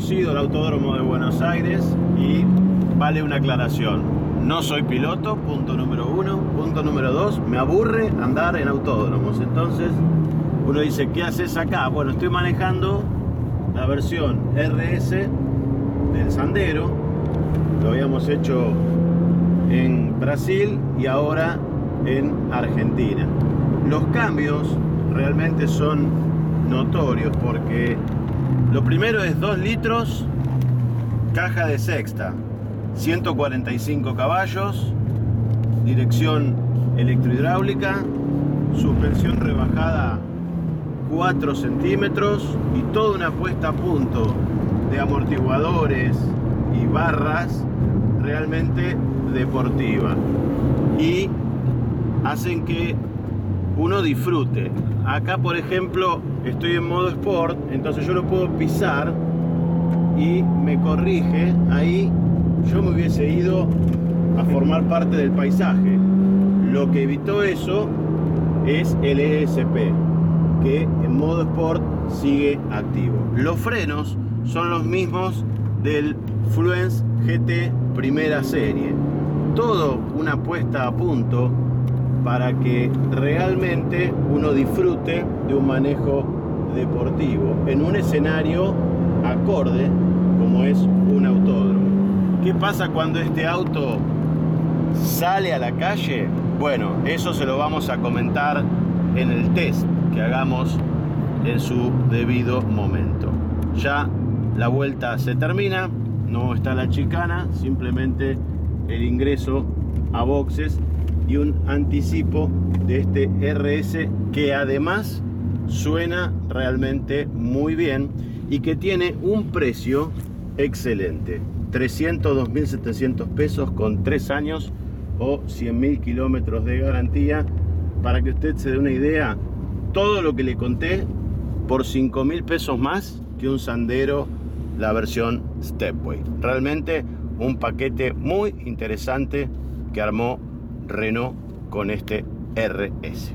conocido el Autódromo de Buenos Aires y vale una aclaración. No soy piloto, punto número uno. Punto número dos, me aburre andar en autódromos. Entonces uno dice, ¿qué haces acá? Bueno, estoy manejando la versión RS del Sandero. Lo habíamos hecho en Brasil y ahora en Argentina. Los cambios realmente son notorios porque lo primero es 2 litros, caja de sexta, 145 caballos, dirección electrohidráulica, suspensión rebajada 4 centímetros y toda una puesta a punto de amortiguadores y barras realmente deportiva. Y hacen que uno disfrute. Acá, por ejemplo, estoy en modo sport, entonces yo lo puedo pisar y me corrige. Ahí yo me hubiese ido a formar parte del paisaje. Lo que evitó eso es el ESP, que en modo sport sigue activo. Los frenos son los mismos del Fluence GT primera serie. Todo una puesta a punto para que realmente uno disfrute de un manejo deportivo en un escenario acorde como es un autódromo. ¿Qué pasa cuando este auto sale a la calle? Bueno, eso se lo vamos a comentar en el test que hagamos en su debido momento. Ya la vuelta se termina, no está la chicana, simplemente el ingreso a boxes y un anticipo de este RS que además suena realmente muy bien y que tiene un precio excelente. 302.700 pesos con 3 años o 100.000 kilómetros de garantía. Para que usted se dé una idea, todo lo que le conté por 5.000 pesos más que un Sandero, la versión Stepway. Realmente un paquete muy interesante que armó Renault con este RS.